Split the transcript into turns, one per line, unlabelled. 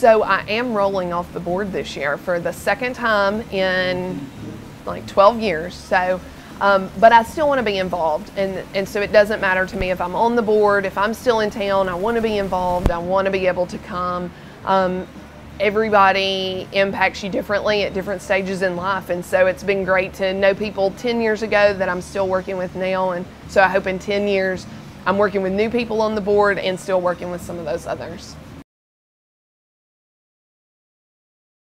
So I am rolling off the board this year for the second time in like 12 years. So, um, but I still want to be involved, and and so it doesn't matter to me if I'm on the board, if I'm still in town. I want to be involved. I want to be able to come. Um, everybody impacts you differently at different stages in life, and so it's been great to know people 10 years ago that I'm still working with now, and so I hope in 10 years I'm working with new people on the board and still working with some of those others.